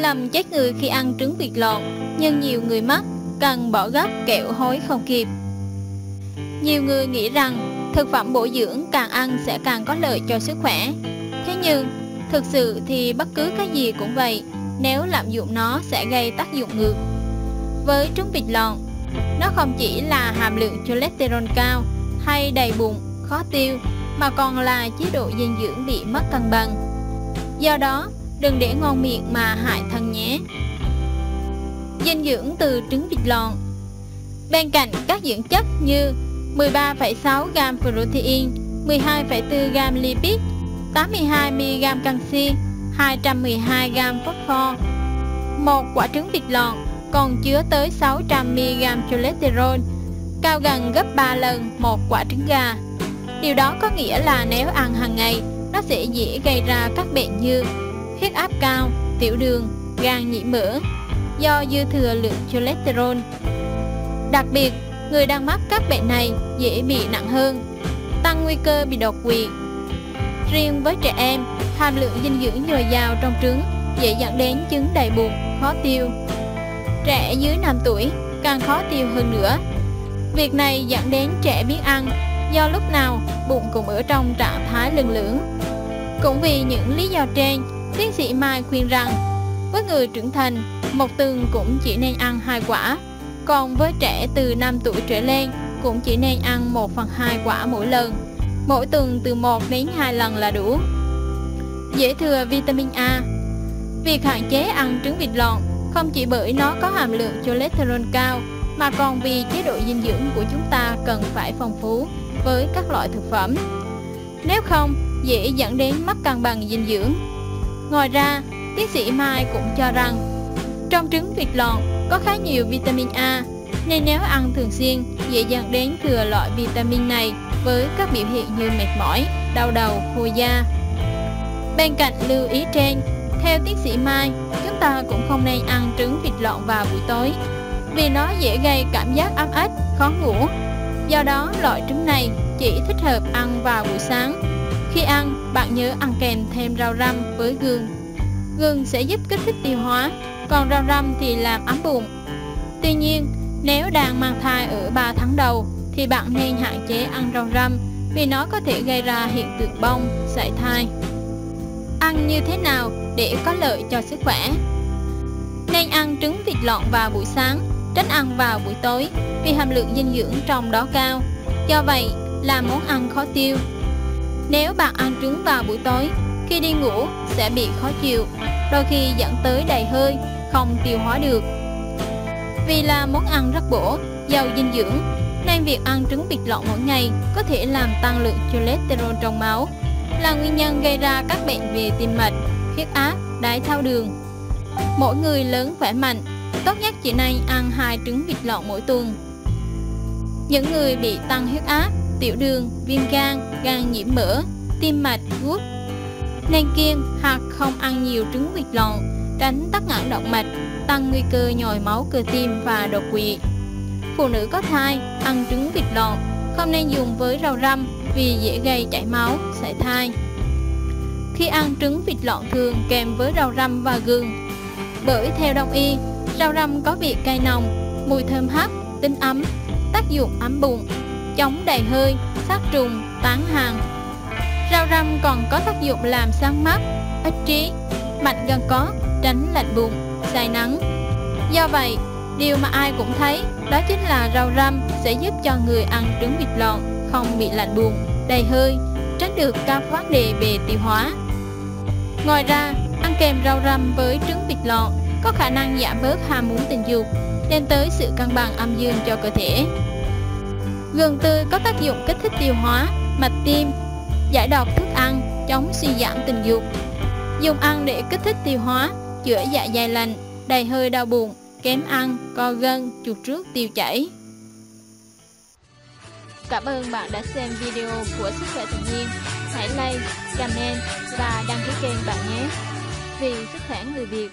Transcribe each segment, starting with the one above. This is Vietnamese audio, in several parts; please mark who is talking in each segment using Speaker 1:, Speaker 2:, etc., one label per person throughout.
Speaker 1: lầm chết người khi ăn trứng vịt lộn, nhưng nhiều người mắc cần bỏ gấp kẹo hối không kịp. Nhiều người nghĩ rằng thực phẩm bổ dưỡng càng ăn sẽ càng có lợi cho sức khỏe. Thế nhưng, thực sự thì bất cứ cái gì cũng vậy, nếu lạm dụng nó sẽ gây tác dụng ngược. Với trứng vịt lộn, nó không chỉ là hàm lượng cholesterol cao hay đầy bụng, khó tiêu, mà còn là chế độ dinh dưỡng bị mất cân bằng. Do đó, đừng để ngon miệng mà hại thân nhé. Dinh dưỡng từ trứng vịt lộn Bên cạnh các dưỡng chất như 13,6 g protein, 12,4 g lipid, 82 mg canxi, 212 g phosphor. Một quả trứng vịt lộn còn chứa tới 600 mg cholesterol, cao gần gấp 3 lần một quả trứng gà. Điều đó có nghĩa là nếu ăn hàng ngày, nó sẽ dễ gây ra các bệnh như huyết áp cao, tiểu đường, gan nhiễm mỡ do dư thừa lượng cholesterol. Đặc biệt, người đang mắc các bệnh này dễ bị nặng hơn, tăng nguy cơ bị đột quỵ. Riêng với trẻ em, hàm lượng dinh dưỡng dồi dào trong trứng dễ dẫn đến chứng đầy bụng, khó tiêu. Trẻ dưới 5 tuổi càng khó tiêu hơn nữa. Việc này dẫn đến trẻ biết ăn do lúc nào bụng cũng ở trong trạng thái lưng lưỡng. Cũng vì những lý do trên, tiến sĩ Mai khuyên rằng với người trưởng thành, một tuần cũng chỉ nên ăn hai quả, còn với trẻ từ 5 tuổi trở lên cũng chỉ nên ăn 1 phần 2 quả mỗi lần, mỗi tuần từ 1 đến 2 lần là đủ. Dễ thừa vitamin A Việc hạn chế ăn trứng vịt lộn không chỉ bởi nó có hàm lượng cholesterol cao mà còn vì chế độ dinh dưỡng của chúng ta cần phải phong phú với các loại thực phẩm. Nếu không, dễ dẫn đến mất cân bằng dinh dưỡng. Ngoài ra, tiến sĩ Mai cũng cho rằng trong trứng vịt lộn có khá nhiều vitamin A, nên nếu ăn thường xuyên dễ dẫn đến thừa loại vitamin này với các biểu hiện như mệt mỏi, đau đầu, khô da. Bên cạnh lưu ý trên, theo tiến sĩ Mai, chúng ta cũng không nên ăn trứng vịt lộn vào buổi tối vì nó dễ gây cảm giác ấm ếch, khó ngủ. Do đó, loại trứng này chỉ thích hợp ăn vào buổi sáng. Khi ăn, bạn nhớ ăn kèm thêm rau răm với gừng. Gừng sẽ giúp kích thích tiêu hóa, còn rau răm thì làm ấm bụng. Tuy nhiên, nếu đang mang thai ở 3 tháng đầu thì bạn nên hạn chế ăn rau răm vì nó có thể gây ra hiện tượng bong, sảy thai. Ăn như thế nào để có lợi cho sức khỏe? Nên ăn trứng vịt lộn vào buổi sáng, tránh ăn vào buổi tối vì hàm lượng dinh dưỡng trong đó cao. Do vậy, là món ăn khó tiêu. Nếu bạn ăn trứng vào buổi tối, khi đi ngủ sẽ bị khó chịu, đôi khi dẫn tới đầy hơi, không tiêu hóa được. Vì là món ăn rất bổ, giàu dinh dưỡng, nên việc ăn trứng vịt lộn mỗi ngày có thể làm tăng lượng cholesterol trong máu, là nguyên nhân gây ra các bệnh về tim mạch, huyết áp, đái thao đường. Mỗi người lớn khỏe mạnh, tốt nhất chỉ nên ăn hai trứng vịt lộn mỗi tuần. Những người bị tăng huyết áp, tiểu đường, viêm gan, gan nhiễm mỡ, tim mạch, gút nên kiêng hoặc không ăn nhiều trứng vịt lộn, tránh tắc nghẽn động mạch, tăng nguy cơ nhồi máu cơ tim và đột quỵ. Phụ nữ có thai ăn trứng vịt lộn không nên dùng với rau răm vì dễ gây chảy máu, sảy thai. Khi ăn trứng vịt lộn thường kèm với rau răm và gừng. Bởi theo đông y, rau răm có vị cay nồng, mùi thơm hắc, tính ấm, tác dụng ấm bụng, chống đầy hơi, sát trùng, tán hàng. Rau răm còn có tác dụng làm sáng mắt, ích trí, mạnh gan có, tránh lạnh bụng, say nắng. Do vậy, điều mà ai cũng thấy đó chính là rau răm sẽ giúp cho người ăn trứng vịt lộn không bị lạnh bụng, đầy hơi, tránh được các vấn đề về tiêu hóa. Ngoài ra, ăn kèm rau răm với trứng vịt lộn có khả năng giảm bớt ham muốn tình dục, đem tới sự cân bằng âm dương cho cơ thể. Gừng tươi có tác dụng kích thích tiêu hóa, mạch tim, giải độc thức ăn, chống suy giảm tình dục. Dùng ăn để kích thích tiêu hóa, chữa dạ dày lành, đầy hơi đau bụng, kém ăn, co gân, chuột trước tiêu chảy. Cảm ơn bạn đã xem video của Sức khỏe tự nhiên. Hãy like, comment và đăng ký kênh bạn nhé. Vì sức khỏe người Việt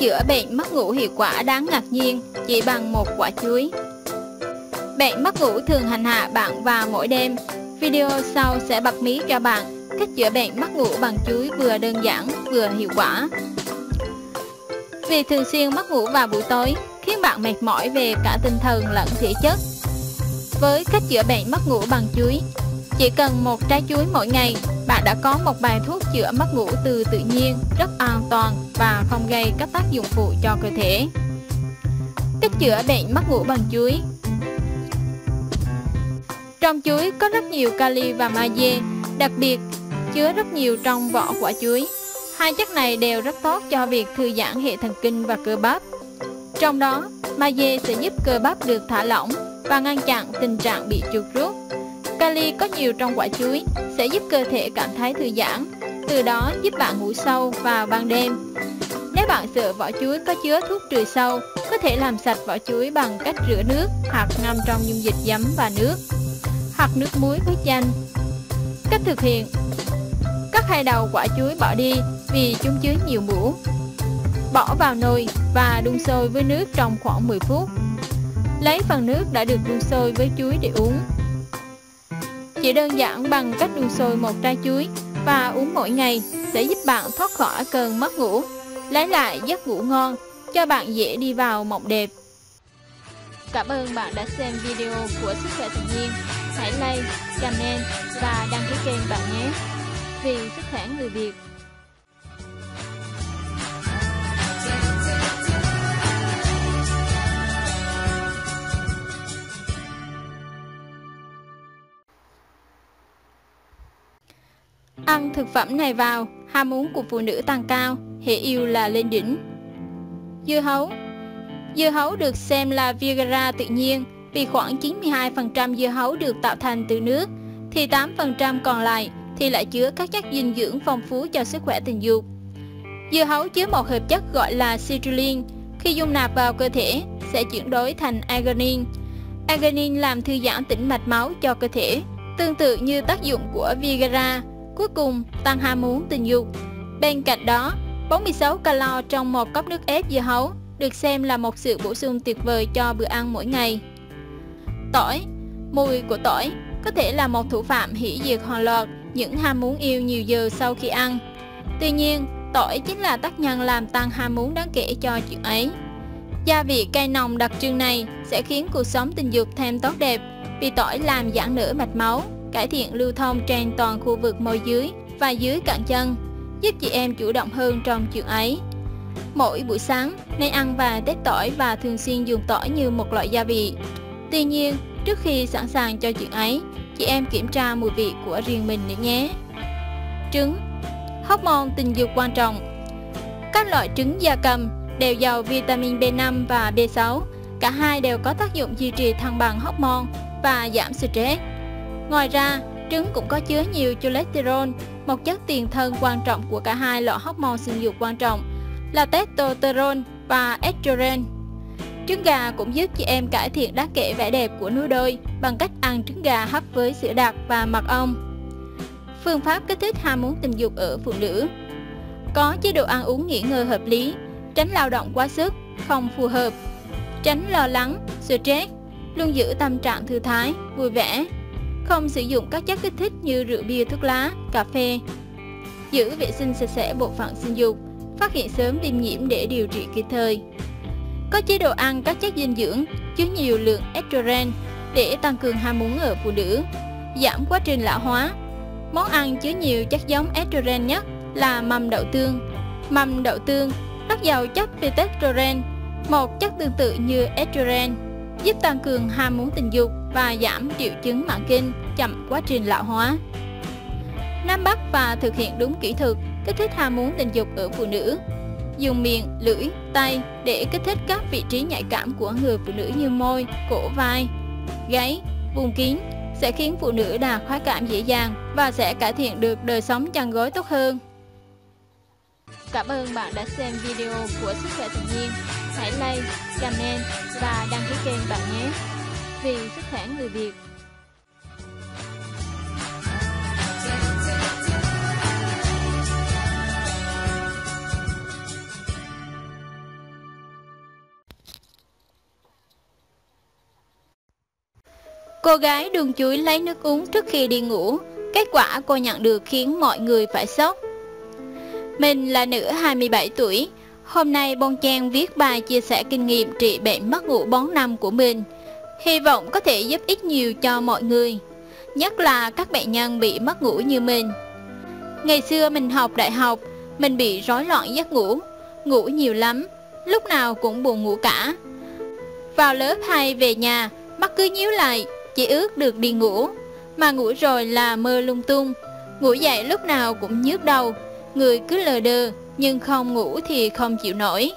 Speaker 1: chữa bệnh mất ngủ hiệu quả đáng ngạc nhiên chỉ bằng một quả chuối. Bệnh mất ngủ thường hành hạ bạn vào mỗi đêm. Video sau sẽ bật mí cho bạn cách chữa bệnh mất ngủ bằng chuối vừa đơn giản vừa hiệu quả. Vì thường xuyên mất ngủ vào buổi tối khiến bạn mệt mỏi về cả tinh thần lẫn thể chất. Với cách chữa bệnh mất ngủ bằng chuối, chỉ cần một trái chuối mỗi ngày, bạn đã có một bài thuốc chữa mất ngủ từ tự nhiên, rất an toàn và không gây các tác dụng phụ cho cơ thể. Cách chữa bệnh mất ngủ bằng chuối Trong chuối có rất nhiều kali và magie, đặc biệt chứa rất nhiều trong vỏ quả chuối. Hai chất này đều rất tốt cho việc thư giãn hệ thần kinh và cơ bắp. Trong đó, magie sẽ giúp cơ bắp được thả lỏng và ngăn chặn tình trạng bị chuột rút. Kali có nhiều trong quả chuối sẽ giúp cơ thể cảm thấy thư giãn, từ đó giúp bạn ngủ sâu vào ban đêm. Nếu bạn sợ vỏ chuối có chứa thuốc trừ sâu, có thể làm sạch vỏ chuối bằng cách rửa nước hoặc ngâm trong dung dịch giấm và nước, hoặc nước muối với chanh. Cách thực hiện Cắt hai đầu quả chuối bỏ đi vì chúng chứa nhiều mũ. Bỏ vào nồi và đun sôi với nước trong khoảng 10 phút. Lấy phần nước đã được đun sôi với chuối để uống. Chỉ đơn giản bằng cách đun sôi một trái chuối và uống mỗi ngày sẽ giúp bạn thoát khỏi cơn mất ngủ, lấy lại giấc ngủ ngon, cho bạn dễ đi vào mộng đẹp. Cảm ơn bạn đã xem video của Sức khỏe tự nhiên. Hãy like, comment và đăng ký kênh bạn nhé. Vì sức khỏe người Việt Ăn thực phẩm này vào, ham muốn của phụ nữ tăng cao, hệ yêu là lên đỉnh. Dưa hấu Dưa hấu được xem là Viagra tự nhiên vì khoảng 92% dưa hấu được tạo thành từ nước, thì 8% còn lại thì lại chứa các chất dinh dưỡng phong phú cho sức khỏe tình dục. Dưa hấu chứa một hợp chất gọi là citrulline, khi dung nạp vào cơ thể sẽ chuyển đổi thành arginine. Arginine làm thư giãn tĩnh mạch máu cho cơ thể, tương tự như tác dụng của Viagra Cuối cùng, tăng ham muốn tình dục. Bên cạnh đó, 46 calo trong một cốc nước ép dưa hấu được xem là một sự bổ sung tuyệt vời cho bữa ăn mỗi ngày. Tỏi Mùi của tỏi có thể là một thủ phạm hủy diệt hoàn loạt những ham muốn yêu nhiều giờ sau khi ăn. Tuy nhiên, tỏi chính là tác nhân làm tăng ham muốn đáng kể cho chuyện ấy. Gia vị cay nồng đặc trưng này sẽ khiến cuộc sống tình dục thêm tốt đẹp vì tỏi làm giãn nở mạch máu, cải thiện lưu thông trên toàn khu vực môi dưới và dưới cẳng chân, giúp chị em chủ động hơn trong chuyện ấy. Mỗi buổi sáng nên ăn và tết tỏi và thường xuyên dùng tỏi như một loại gia vị. Tuy nhiên, trước khi sẵn sàng cho chuyện ấy, chị em kiểm tra mùi vị của riêng mình nữa nhé. Trứng Hormone tình dục quan trọng Các loại trứng da cầm đều giàu vitamin B5 và B6. Cả hai đều có tác dụng duy trì thăng bằng hormone và giảm stress. Ngoài ra, trứng cũng có chứa nhiều cholesterol, một chất tiền thân quan trọng của cả hai loại hormone sinh dục quan trọng là testosterone và estrogen. Trứng gà cũng giúp chị em cải thiện đáng kể vẻ đẹp của núi đôi bằng cách ăn trứng gà hấp với sữa đặc và mật ong. Phương pháp kích thích ham muốn tình dục ở phụ nữ Có chế độ ăn uống nghỉ ngơi hợp lý, tránh lao động quá sức, không phù hợp, tránh lo lắng, stress, luôn giữ tâm trạng thư thái, vui vẻ, không sử dụng các chất kích thích như rượu bia thuốc lá, cà phê, giữ vệ sinh sạch sẽ bộ phận sinh dục, phát hiện sớm viêm nhiễm để điều trị kịp thời. Có chế độ ăn các chất dinh dưỡng chứa nhiều lượng estrogen để tăng cường ham muốn ở phụ nữ, giảm quá trình lão hóa. Món ăn chứa nhiều chất giống estrogen nhất là mầm đậu tương. Mầm đậu tương rất giàu chất phytoestrogen, một chất tương tự như estrogen, giúp tăng cường ham muốn tình dục và giảm triệu chứng mãn kinh, chậm quá trình lão hóa. Nắm bắt và thực hiện đúng kỹ thuật kích thích ham muốn tình dục ở phụ nữ dùng miệng, lưỡi, tay để kích thích các vị trí nhạy cảm của người phụ nữ như môi, cổ vai, gáy, vùng kín sẽ khiến phụ nữ đạt khoái cảm dễ dàng và sẽ cải thiện được đời sống chăn gối tốt hơn. Cảm ơn bạn đã xem video của Sức khỏe tự nhiên. Hãy like, comment và đăng ký kênh bạn nhé. Vì sức khỏe người Việt. Cô gái đường chuối lấy nước uống trước khi đi ngủ, kết quả cô nhận được khiến mọi người phải sốc. Mình là nữ 27 tuổi, hôm nay Bon Trang viết bài chia sẻ kinh nghiệm trị bệnh mất ngủ 4 năm của mình. Hy vọng có thể giúp ích nhiều cho mọi người, nhất là các bệnh nhân bị mất ngủ như mình. Ngày xưa mình học đại học, mình bị rối loạn giấc ngủ, ngủ nhiều lắm, lúc nào cũng buồn ngủ cả. Vào lớp hay về nhà, mắt cứ nhíu lại, chỉ ước được đi ngủ, mà ngủ rồi là mơ lung tung. Ngủ dậy lúc nào cũng nhức đầu, người cứ lờ đờ, nhưng không ngủ thì không chịu nổi.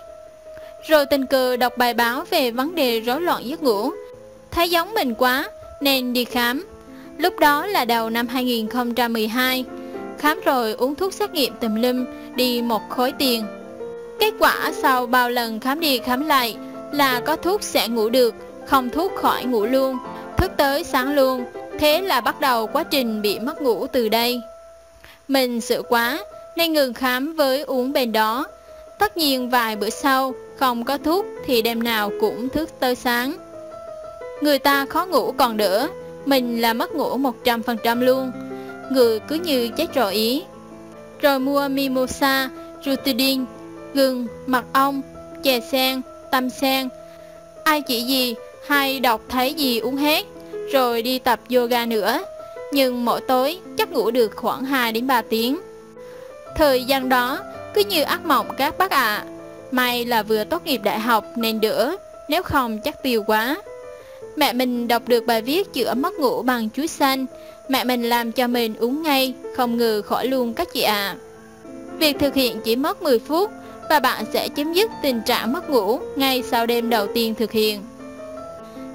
Speaker 1: Rồi tình cờ đọc bài báo về vấn đề rối loạn giấc ngủ, thấy giống mình quá nên đi khám. Lúc đó là đầu năm 2012, khám rồi uống thuốc xét nghiệm tùm lum, đi một khối tiền. Kết quả sau bao lần khám đi khám lại là có thuốc sẽ ngủ được, không thuốc khỏi ngủ luôn, thức tới sáng luôn, thế là bắt đầu quá trình bị mất ngủ từ đây. Mình sợ quá nên ngừng khám với uống bên đó. Tất nhiên vài bữa sau, không có thuốc thì đêm nào cũng thức tới sáng. Người ta khó ngủ còn đỡ, mình là mất ngủ 100% luôn. Người cứ như chết rồi ý. Rồi mua mimosa, rutidin, gừng, mật ong, chè sen, tâm sen. Ai chỉ gì hay đọc thấy gì uống hết, rồi đi tập yoga nữa. Nhưng mỗi tối chắc ngủ được khoảng 2 đến 3 tiếng. Thời gian đó cứ như ác mộng các bác ạ. À. May là vừa tốt nghiệp đại học nên đỡ, nếu không chắc tiêu quá. Mẹ mình đọc được bài viết chữa mất ngủ bằng chuối xanh. Mẹ mình làm cho mình uống ngay, không ngờ khỏi luôn các chị ạ. À. Việc thực hiện chỉ mất 10 phút và bạn sẽ chấm dứt tình trạng mất ngủ ngay sau đêm đầu tiên thực hiện.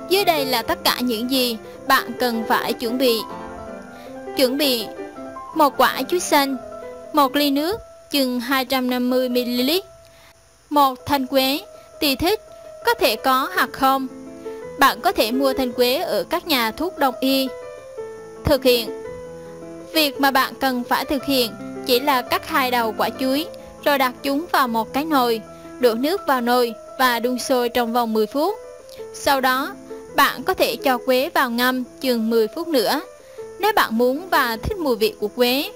Speaker 1: Dưới đây là tất cả những gì bạn cần phải chuẩn bị. Chuẩn bị một quả chuối xanh, một ly nước chừng 250ml, một thanh quế, tùy thích, có thể có hoặc không. Bạn có thể mua thanh quế ở các nhà thuốc đông y. Thực hiện Việc mà bạn cần phải thực hiện chỉ là cắt hai đầu quả chuối, rồi đặt chúng vào một cái nồi, đổ nước vào nồi và đun sôi trong vòng 10 phút. Sau đó, bạn có thể cho quế vào ngâm chừng 10 phút nữa, nếu bạn muốn và thích mùi vị của quế.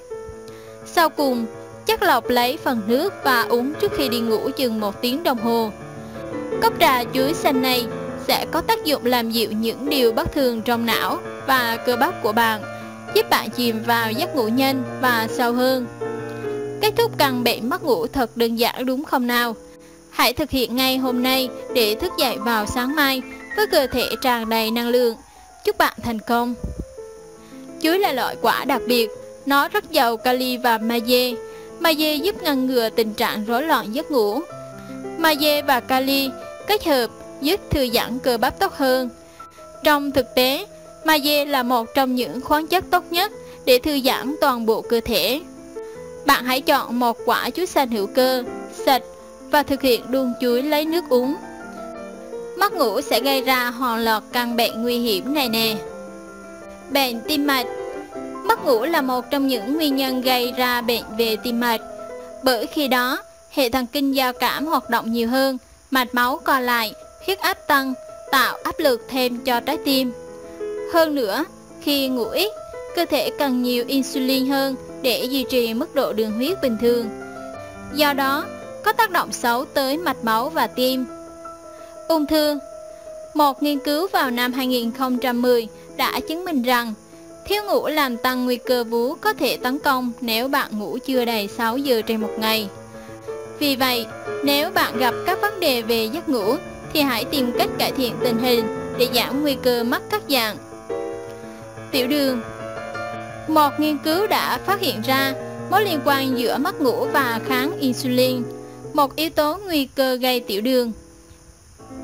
Speaker 1: Sau cùng, chắc lọc lấy phần nước và uống trước khi đi ngủ chừng một tiếng đồng hồ. Cốc trà chuối xanh này sẽ có tác dụng làm dịu những điều bất thường trong não và cơ bắp của bạn, giúp bạn chìm vào giấc ngủ nhanh và sâu hơn. Kết thúc căn bệnh mất ngủ thật đơn giản đúng không nào? Hãy thực hiện ngay hôm nay để thức dậy vào sáng mai với cơ thể tràn đầy năng lượng. Chúc bạn thành công! Chuối là loại quả đặc biệt, nó rất giàu kali và magie. Magie giúp ngăn ngừa tình trạng rối loạn giấc ngủ. Magie và kali kết hợp giúp thư giãn cơ bắp tốt hơn. Trong thực tế, magie là một trong những khoáng chất tốt nhất để thư giãn toàn bộ cơ thể. Bạn hãy chọn một quả chuối xanh hữu cơ, sạch và thực hiện đun chuối lấy nước uống. Mất ngủ sẽ gây ra hoàn loạt căn bệnh nguy hiểm này nè. Bệnh tim mạch Mất ngủ là một trong những nguyên nhân gây ra bệnh về tim mạch. Bởi khi đó, hệ thần kinh giao cảm hoạt động nhiều hơn, mạch máu co lại, huyết áp tăng, tạo áp lực thêm cho trái tim. Hơn nữa, khi ngủ ít, cơ thể cần nhiều insulin hơn để duy trì mức độ đường huyết bình thường. Do đó, có tác động xấu tới mạch máu và tim. Ung thư Một nghiên cứu vào năm 2010 đã chứng minh rằng thiếu ngủ làm tăng nguy cơ vú có thể tấn công nếu bạn ngủ chưa đầy 6 giờ trên một ngày. Vì vậy, nếu bạn gặp các vấn đề về giấc ngủ thì hãy tìm cách cải thiện tình hình để giảm nguy cơ mắc các dạng. Tiểu đường Một nghiên cứu đã phát hiện ra mối liên quan giữa mất ngủ và kháng insulin, một yếu tố nguy cơ gây tiểu đường.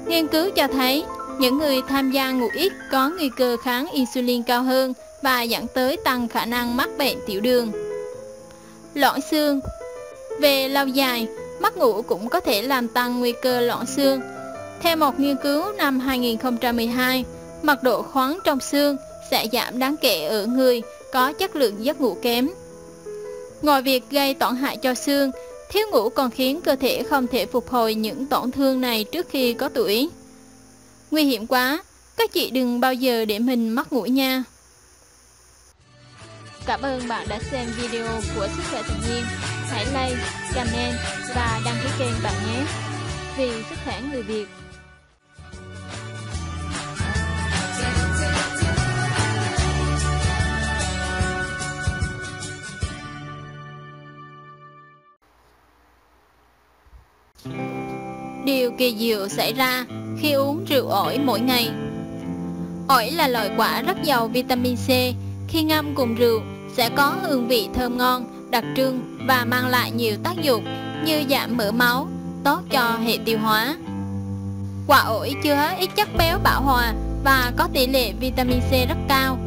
Speaker 1: Nghiên cứu cho thấy những người tham gia ngủ ít có nguy cơ kháng insulin cao hơn và dẫn tới tăng khả năng mắc bệnh tiểu đường. Loãng xương Về lâu dài, mất ngủ cũng có thể làm tăng nguy cơ loãng xương. Theo một nghiên cứu năm 2012, mật độ khoáng trong xương sẽ giảm đáng kể ở người có chất lượng giấc ngủ kém. Ngoài việc gây tổn hại cho xương, thiếu ngủ còn khiến cơ thể không thể phục hồi những tổn thương này trước khi có tuổi. Nguy hiểm quá, Các chị đừng bao giờ để mình mắc ngủ nha. Cảm ơn bạn đã xem video của Sức khỏe tự nhiên. Hãy like, comment và đăng ký kênh bạn nhé. Vì sức khỏe người Việt. Điều kỳ diệu xảy ra khi uống rượu ổi mỗi ngày. Ổi là loại quả rất giàu vitamin C. Khi ngâm cùng rượu sẽ có hương vị thơm ngon, đặc trưng và mang lại nhiều tác dụng như giảm mỡ máu, tốt cho hệ tiêu hóa. Quả ổi chứa ít chất béo bão hòa và có tỷ lệ vitamin C rất cao.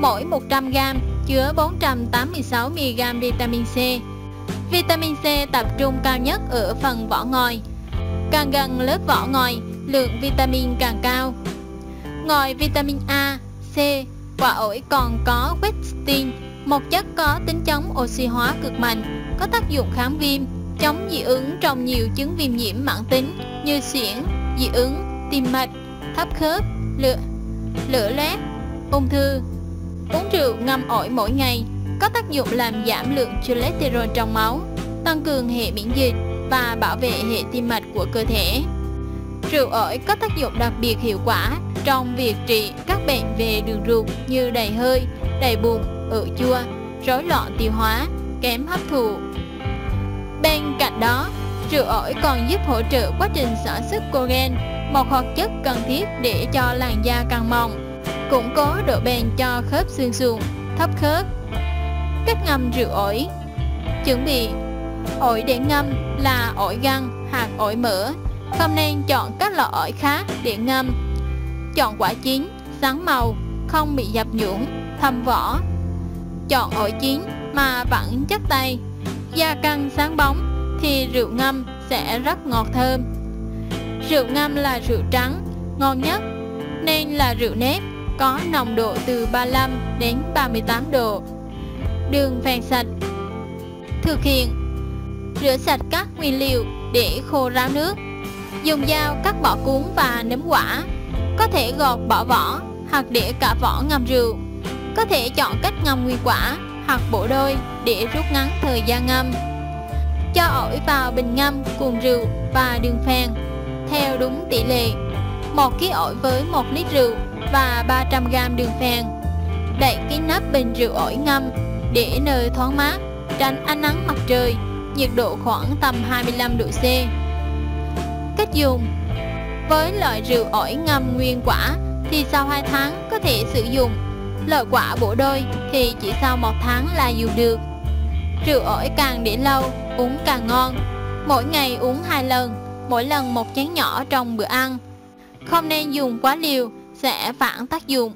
Speaker 1: Mỗi 100g chứa 486mg vitamin C. Vitamin C tập trung cao nhất ở phần vỏ ngoài. Càng gần lớp vỏ ngoài, lượng vitamin càng cao. Ngoài vitamin A, C, quả ổi còn có quercetin, một chất có tính chống oxy hóa cực mạnh, có tác dụng kháng viêm, chống dị ứng trong nhiều chứng viêm nhiễm mãn tính như suyễn, dị ứng, tim mạch, thấp khớp, lửa, lửa lét, ung thư. Uống rượu ngâm ổi mỗi ngày có tác dụng làm giảm lượng cholesterol trong máu, tăng cường hệ miễn dịch và bảo vệ hệ tim mạch của cơ thể. Rượu ổi có tác dụng đặc biệt hiệu quả trong việc trị các bệnh về đường ruột như đầy hơi, đầy bụng, ự chua, rối loạn tiêu hóa, kém hấp thụ. Bên cạnh đó, rượu ổi còn giúp hỗ trợ quá trình sản xuất collagen, một hoạt chất cần thiết để cho làn da càng mỏng, củng cố độ bền cho khớp xương sườn, thấp khớp. Cách ngâm rượu ổi. Chuẩn bị. Ổi để ngâm là ổi găng, hạt ổi mỡ. Không nên chọn các loại ổi khác để ngâm. Chọn quả chín, sáng màu, không bị dập nhũn, thâm vỏ. Chọn ổi chín mà vẫn chắc tay. Da căng sáng bóng thì rượu ngâm sẽ rất ngọt thơm. Rượu ngâm là rượu trắng, ngon nhất Nên là rượu nếp, có nồng độ từ 35 đến 38 độ. Đường phèn sạch. Thực hiện Rửa sạch các nguyên liệu để khô ráo nước. Dùng dao cắt bỏ cuốn và nấm quả Có thể gọt bỏ vỏ hoặc để cả vỏ ngâm rượu. Có thể chọn cách ngâm nguyên quả hoặc bộ đôi để rút ngắn thời gian ngâm Cho ổi vào bình ngâm cùng rượu và đường phèn theo đúng tỷ lệ một ký ổi với 1 lít rượu và 300g đường phèn Đậy kín nắp bình rượu ổi ngâm để nơi thoáng mát, tránh ánh nắng mặt trời nhiệt độ khoảng tầm 25 độ C. Cách dùng Với loại rượu ổi ngâm nguyên quả thì sau 2 tháng có thể sử dụng lợi quả bổ đôi thì chỉ sau một tháng là dùng được. Rượu ổi càng để lâu, uống càng ngon. Mỗi ngày uống 2 lần, mỗi lần một chén nhỏ trong bữa ăn. Không nên dùng quá liều, sẽ phản tác dụng.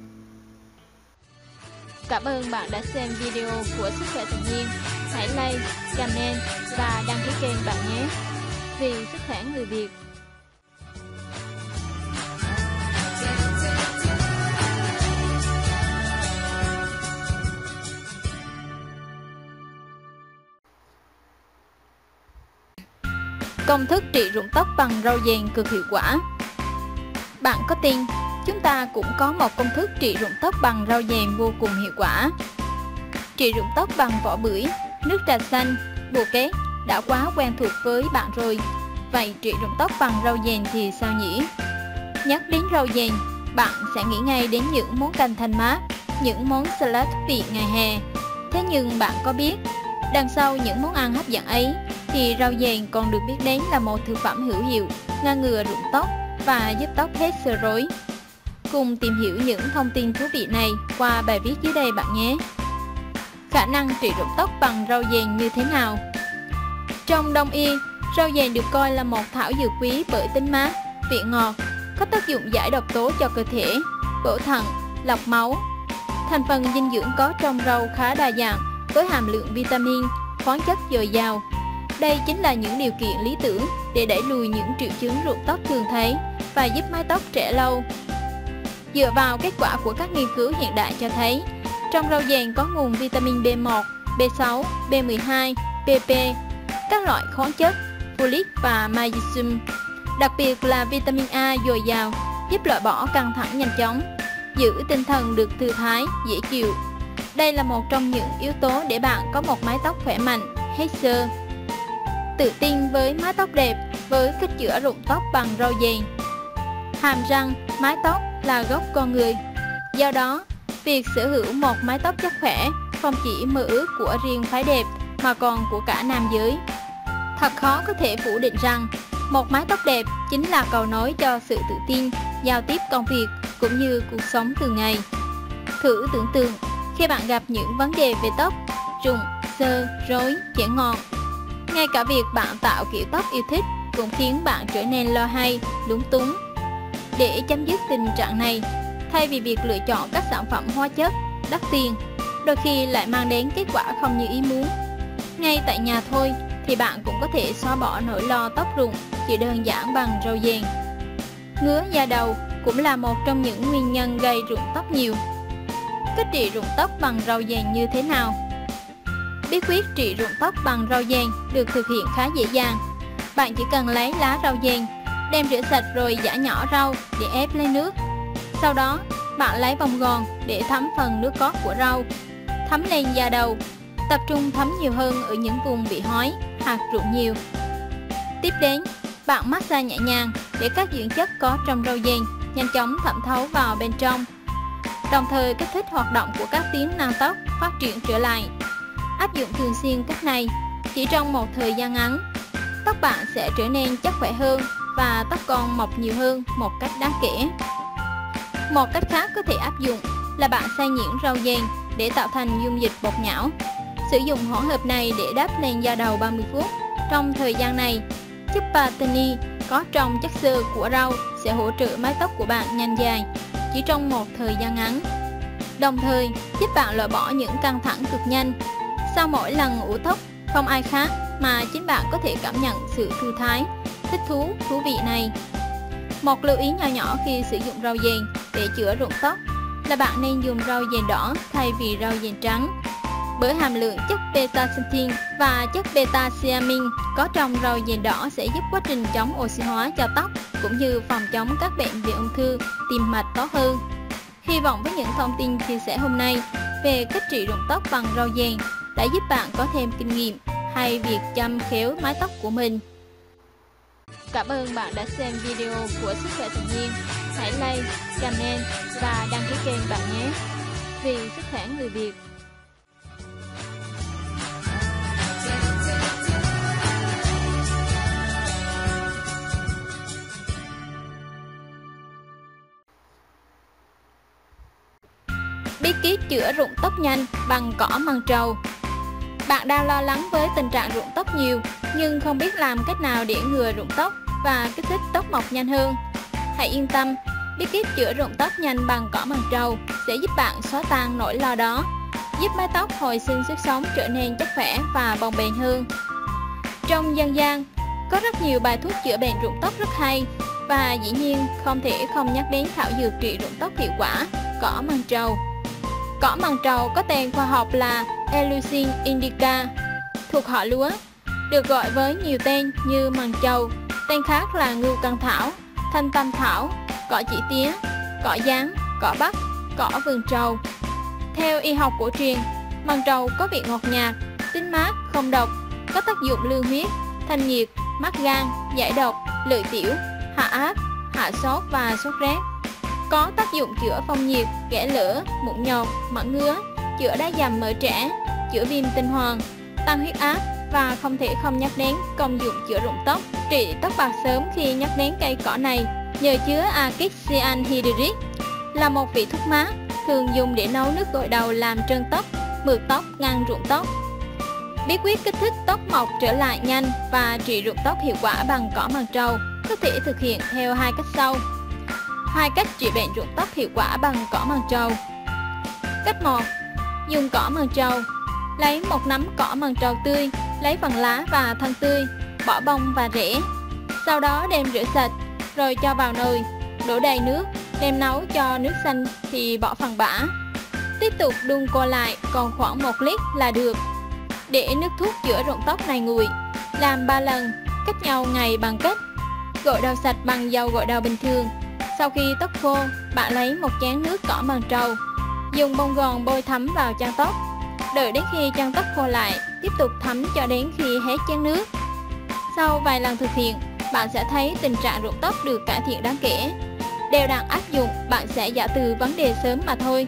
Speaker 1: Cảm ơn bạn đã xem video của Sức khỏe tự nhiên. Hãy like, comment và đăng ký kênh bạn nhé. Vì sức khỏe người Việt. Công thức trị rụng tóc bằng rau dền cực hiệu quả Bạn có tin chúng ta cũng có một công thức trị rụng tóc bằng rau dền vô cùng hiệu quả. Trị rụng tóc bằng vỏ bưởi, nước trà xanh, bồ kết đã quá quen thuộc với bạn rồi. Vậy trị rụng tóc bằng rau dền thì sao nhỉ? Nhắc đến rau dền, bạn sẽ nghĩ ngay đến những món canh thanh mát, những món salad vị ngày hè. Thế nhưng bạn có biết, đằng sau những món ăn hấp dẫn ấy thì rau dền còn được biết đến là một thực phẩm hữu hiệu, ngăn ngừa rụng tóc và giúp tóc hết sơ rối cùng tìm hiểu những thông tin thú vị này qua bài viết dưới đây bạn nhé. Khả năng trị rụng tóc bằng rau dền như thế nào? Trong đông y, rau dền được coi là một thảo dược quý bởi tính mát, vị ngọt, có tác dụng giải độc tố cho cơ thể, bổ thận, lọc máu. Thành phần dinh dưỡng có trong rau khá đa dạng với hàm lượng vitamin, khoáng chất dồi dào. Đây chính là những điều kiện lý tưởng để đẩy lùi những triệu chứng rụng tóc thường thấy và giúp mái tóc trẻ lâu, Dựa vào kết quả của các nghiên cứu hiện đại cho thấy, trong rau dền có nguồn vitamin B1, B6, B12, PP, các loại khoáng chất, folic và magnesium, đặc biệt là vitamin A dồi dào, giúp loại bỏ căng thẳng nhanh chóng, giữ tinh thần được thư thái, dễ chịu. Đây là một trong những yếu tố để bạn có một mái tóc khỏe mạnh, hết sơ. Tự tin với mái tóc đẹp với cách chữa rụng tóc bằng rau dền. Hàm răng, mái tóc là gốc con người. Do đó, việc sở hữu một mái tóc chắc khỏe không chỉ mơ ước của riêng phái đẹp mà còn của cả nam giới. Thật khó có thể phủ định rằng một mái tóc đẹp chính là cầu nối cho sự tự tin, giao tiếp công việc cũng như cuộc sống thường ngày. Thử tưởng tượng khi bạn gặp những vấn đề về tóc, rụng, sơ, rối, chẻ ngọt ngay cả việc bạn tạo kiểu tóc yêu thích cũng khiến bạn trở nên lo hay, lúng túng. Để chấm dứt tình trạng này, thay vì việc lựa chọn các sản phẩm hóa chất, đắt tiền, đôi khi lại mang đến kết quả không như ý muốn. Ngay tại nhà thôi thì bạn cũng có thể xóa bỏ nỗi lo tóc rụng chỉ đơn giản bằng rau dền. Ngứa da đầu cũng là một trong những nguyên nhân gây rụng tóc nhiều. Cách trị rụng tóc bằng rau dền như thế nào? Bí quyết trị rụng tóc bằng rau dền được thực hiện khá dễ dàng. Bạn chỉ cần lấy lá rau dền, đem rửa sạch rồi giã nhỏ rau để ép lấy nước. Sau đó, bạn lấy vòng gòn để thấm phần nước cốt của rau, thấm lên da đầu, tập trung thấm nhiều hơn ở những vùng bị hói hoặc rụng nhiều. Tiếp đến, bạn massage nhẹ nhàng để các dưỡng chất có trong rau dền nhanh chóng thẩm thấu vào bên trong, đồng thời kích thích hoạt động của các tuyến nang tóc phát triển trở lại. Áp dụng thường xuyên cách này, chỉ trong một thời gian ngắn, tóc bạn sẽ trở nên chắc khỏe hơn và tóc con mọc nhiều hơn một cách đáng kể. Một cách khác có thể áp dụng là bạn xay nhuyễn rau dền để tạo thành dung dịch bột nhão. Sử dụng hỗn hợp này để đắp lên da đầu 30 phút. Trong thời gian này, chất patini có trong chất xơ của rau sẽ hỗ trợ mái tóc của bạn nhanh dài chỉ trong một thời gian ngắn. Đồng thời, giúp bạn loại bỏ những căng thẳng cực nhanh. Sau mỗi lần ủ tóc, không ai khác mà chính bạn có thể cảm nhận sự thư thái, thích thú, thú vị này. Một lưu ý nhỏ nhỏ khi sử dụng rau dền để chữa rụng tóc là bạn nên dùng rau dền đỏ thay vì rau dền trắng bởi hàm lượng chất beta-xanthin và chất beta-thiamin có trong rau dền đỏ sẽ giúp quá trình chống oxy hóa cho tóc cũng như phòng chống các bệnh về ung thư, tim mạch tốt hơn. Hy vọng với những thông tin chia sẻ hôm nay về cách trị rụng tóc bằng rau dền đã giúp bạn có thêm kinh nghiệm hay việc chăm khéo mái tóc của mình. Cảm ơn bạn đã xem video của Sức khỏe tự nhiên. Hãy like, comment và đăng ký kênh bạn nhé. Vì sức khỏe người Việt bí kíp chữa rụng tóc nhanh bằng cỏ măng trầu. Bạn đang lo lắng với tình trạng rụng tóc nhiều nhưng không biết làm cách nào để ngừa rụng tóc và kích thích tóc mọc nhanh hơn. Hãy yên tâm, bí kíp chữa rụng tóc nhanh bằng cỏ màng trầu sẽ giúp bạn xóa tan nỗi lo đó, giúp mái tóc hồi sinh sức sống trở nên chắc khỏe và bồng bềnh hơn. Trong dân gian, có rất nhiều bài thuốc chữa bệnh rụng tóc rất hay và dĩ nhiên không thể không nhắc đến thảo dược trị rụng tóc hiệu quả, cỏ màng trầu. Cỏ màng trầu có tên khoa học là Eleusin indica, thuộc họ lúa, được gọi với nhiều tên như màng trầu, tên khác là ngưu căn thảo, thanh tam thảo, cỏ chỉ tía, cỏ gián, cỏ bắc, cỏ vườn trầu. Theo y học cổ truyền, màng trầu có vị ngọt nhạt, tính mát, không độc, có tác dụng lương huyết, thanh nhiệt, mát gan, giải độc, lợi tiểu, hạ áp, hạ sốt và sốt rét có tác dụng chữa phong nhiệt, kẻ lửa, mụn nhọt, mẩn ngứa, chữa đá dầm mỡ trẻ, chữa viêm tinh hoàn, tăng huyết áp và không thể không nhắc đến công dụng chữa rụng tóc, trị tóc bạc sớm khi nhắc đến cây cỏ này nhờ chứa axit cyanhydric là một vị thuốc mát thường dùng để nấu nước gội đầu làm trơn tóc, mượt tóc, ngăn rụng tóc. Bí quyết kích thích tóc mọc trở lại nhanh và trị rụng tóc hiệu quả bằng cỏ màng trầu có thể thực hiện theo hai cách sau hai cách trị bệnh rụng tóc hiệu quả bằng cỏ măng trầu. Cách 1. Dùng cỏ măng trầu. Lấy một nắm cỏ măng trầu tươi, lấy phần lá và thân tươi, bỏ bông và rễ. Sau đó đem rửa sạch, rồi cho vào nồi, đổ đầy nước, đem nấu cho nước xanh thì bỏ phần bã. Tiếp tục đun cô lại còn khoảng 1 lít là được. Để nước thuốc chữa rụng tóc này nguội, làm 3 lần, cách nhau ngày bằng cách gội đầu sạch bằng dầu gội đầu bình thường sau khi tóc khô, bạn lấy một chén nước cỏ bằng trầu, dùng bông gòn bôi thấm vào chân tóc. Đợi đến khi chân tóc khô lại, tiếp tục thấm cho đến khi hết chén nước. Sau vài lần thực hiện, bạn sẽ thấy tình trạng rụng tóc được cải thiện đáng kể. Đều đặn áp dụng, bạn sẽ giải từ vấn đề sớm mà thôi.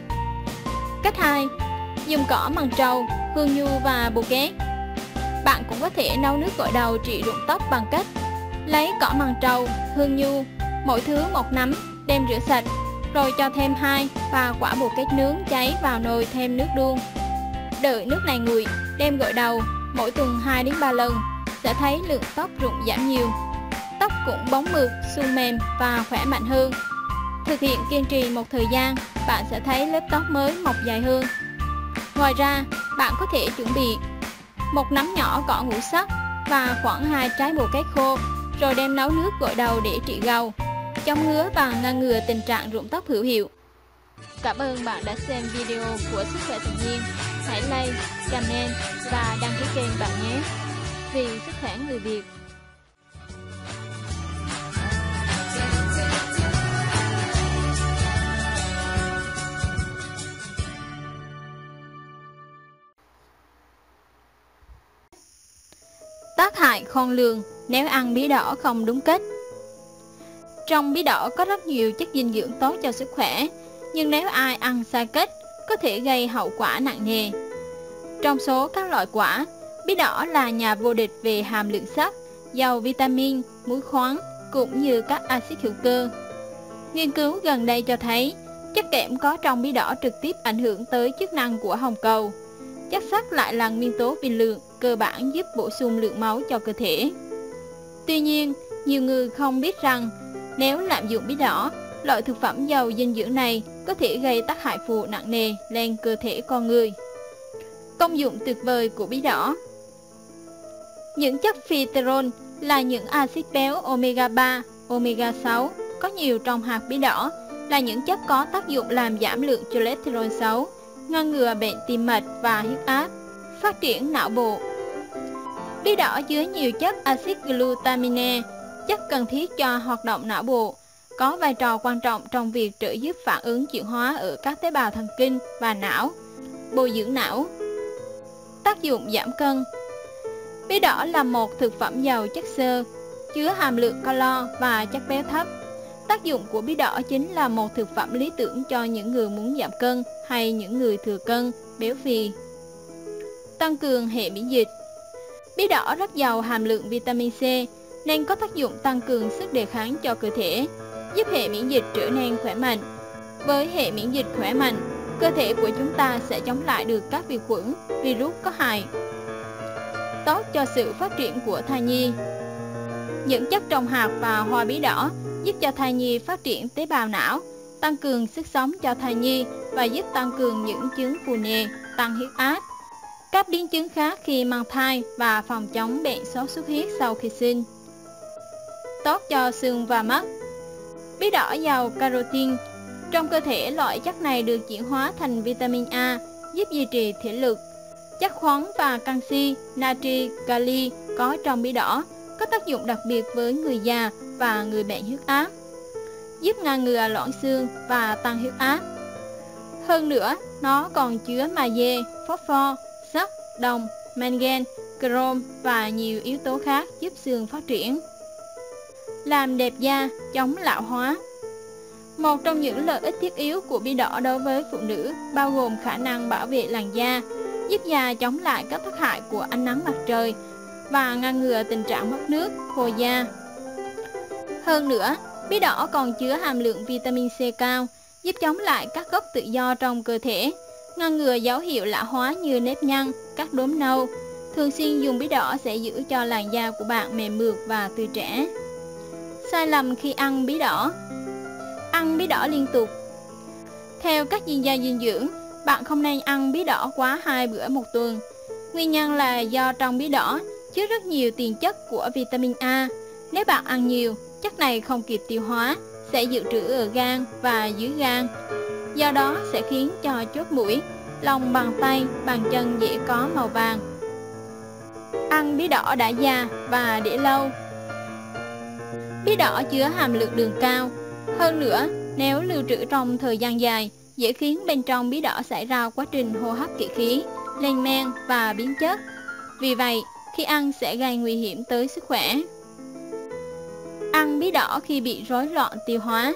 Speaker 1: Cách 2. Dùng cỏ măng trầu, hương nhu và bồ kết. Bạn cũng có thể nấu nước gội đầu trị rụng tóc bằng cách lấy cỏ măng trầu, hương nhu, mỗi thứ một nắm, đem rửa sạch, rồi cho thêm hai và quả bồ kết nướng cháy vào nồi thêm nước đun. Đợi nước này nguội, đem gội đầu, mỗi tuần 2 đến 3 lần, sẽ thấy lượng tóc rụng giảm nhiều. Tóc cũng bóng mượt, suôn mềm và khỏe mạnh hơn. Thực hiện kiên trì một thời gian, bạn sẽ thấy lớp tóc mới mọc dài hơn. Ngoài ra, bạn có thể chuẩn bị một nắm nhỏ cỏ ngũ sắc và khoảng hai trái bồ kết khô, rồi đem nấu nước gội đầu để trị gầu, chống ngứa và ngăn ngừa tình trạng rụng tóc hữu hiệu. Cảm ơn bạn đã xem video của Sức khỏe tự nhiên. Hãy like, comment và đăng ký kênh bạn nhé. Vì sức khỏe người Việt. Tác hại khôn lường nếu ăn bí đỏ không đúng cách Trong bí đỏ có rất nhiều chất dinh dưỡng tốt cho sức khỏe Nhưng nếu ai ăn sai cách có thể gây hậu quả nặng nề. Trong số các loại quả, bí đỏ là nhà vô địch về hàm lượng sắt, giàu vitamin, muối khoáng cũng như các axit hữu cơ. Nghiên cứu gần đây cho thấy chất kẽm có trong bí đỏ trực tiếp ảnh hưởng tới chức năng của hồng cầu. Chất sắt lại là nguyên tố vi lượng cơ bản giúp bổ sung lượng máu cho cơ thể. Tuy nhiên, nhiều người không biết rằng nếu lạm dụng bí đỏ, loại thực phẩm giàu dinh dưỡng này có thể gây tác hại phụ nặng nề lên cơ thể con người. Công dụng tuyệt vời của bí đỏ Những chất phyterol là những axit béo omega 3, omega 6 có nhiều trong hạt bí đỏ là những chất có tác dụng làm giảm lượng cholesterol xấu, ngăn ngừa bệnh tim mạch và huyết áp, phát triển não bộ. Bí đỏ chứa nhiều chất axit glutamine, chất cần thiết cho hoạt động não bộ, có vai trò quan trọng trong việc trợ giúp phản ứng chuyển hóa ở các tế bào thần kinh và não, bồi dưỡng não. Tác dụng giảm cân Bí đỏ là một thực phẩm giàu chất xơ, chứa hàm lượng calo và chất béo thấp. Tác dụng của bí đỏ chính là một thực phẩm lý tưởng cho những người muốn giảm cân hay những người thừa cân, béo phì. Tăng cường hệ miễn dịch Bí đỏ rất giàu hàm lượng vitamin C nên có tác dụng tăng cường sức đề kháng cho cơ thể, giúp hệ miễn dịch trở nên khỏe mạnh. Với hệ miễn dịch khỏe mạnh, cơ thể của chúng ta sẽ chống lại được các vi khuẩn, virus có hại. Tốt cho sự phát triển của thai nhi. Những chất trong hạt và hoa bí đỏ giúp cho thai nhi phát triển tế bào não, tăng cường sức sống cho thai nhi và giúp tăng cường những chứng phù nề, tăng huyết áp. Các biến chứng khác khi mang thai và phòng chống bệnh sốt xuất huyết sau khi sinh. Tốt cho xương và mắt. Bí đỏ giàu carotin. Trong cơ thể loại chất này được chuyển hóa thành vitamin A, giúp duy trì thể lực. Chất khoáng và canxi, natri, kali có trong bí đỏ có tác dụng đặc biệt với người già và người bệnh huyết áp, giúp ngăn ngừa loãng xương và tăng huyết áp. Hơn nữa, nó còn chứa magie, phosphor, đồng, mangan, chrome và nhiều yếu tố khác giúp xương phát triển. Làm đẹp da, chống lão hóa Một trong những lợi ích thiết yếu của bí đỏ đối với phụ nữ bao gồm khả năng bảo vệ làn da, giúp da chống lại các tác hại của ánh nắng mặt trời và ngăn ngừa tình trạng mất nước, khô da. Hơn nữa, bí đỏ còn chứa hàm lượng vitamin C cao, giúp chống lại các gốc tự do trong cơ thể, ngăn ngừa dấu hiệu lão hóa như nếp nhăn, các đốm nâu. Thường xuyên dùng bí đỏ sẽ giữ cho làn da của bạn mềm mượt và tươi trẻ. Sai lầm khi ăn bí đỏ Ăn bí đỏ liên tục Theo các chuyên gia dinh dưỡng, bạn không nên ăn bí đỏ quá hai bữa một tuần. Nguyên nhân là do trong bí đỏ chứa rất nhiều tiền chất của vitamin A. Nếu bạn ăn nhiều, chất này không kịp tiêu hóa, sẽ dự trữ ở gan và dưới gan. Do đó sẽ khiến cho chốt mũi, lòng bàn tay, bàn chân dễ có màu vàng. Ăn bí đỏ đã già và để lâu Bí đỏ chứa hàm lượng đường cao, Hơn nữa, nếu lưu trữ trong thời gian dài, dễ khiến bên trong bí đỏ xảy ra quá trình hô hấp kỵ khí, lên men và biến chất. Vì vậy, khi ăn sẽ gây nguy hiểm tới sức khỏe. Ăn bí đỏ khi bị rối loạn tiêu hóa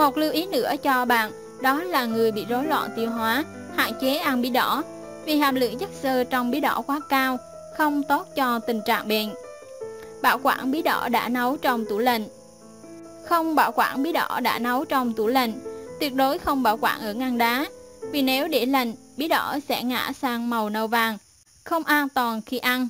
Speaker 1: một lưu ý nữa cho bạn đó là người bị rối loạn tiêu hóa, hạn chế ăn bí đỏ vì hàm lượng chất xơ trong bí đỏ quá cao, không tốt cho tình trạng bệnh. Bảo quản bí đỏ đã nấu trong tủ lạnh Không bảo quản bí đỏ đã nấu trong tủ lạnh, tuyệt đối không bảo quản ở ngăn đá, vì nếu để lạnh, bí đỏ sẽ ngã sang màu nâu vàng, không an toàn khi ăn.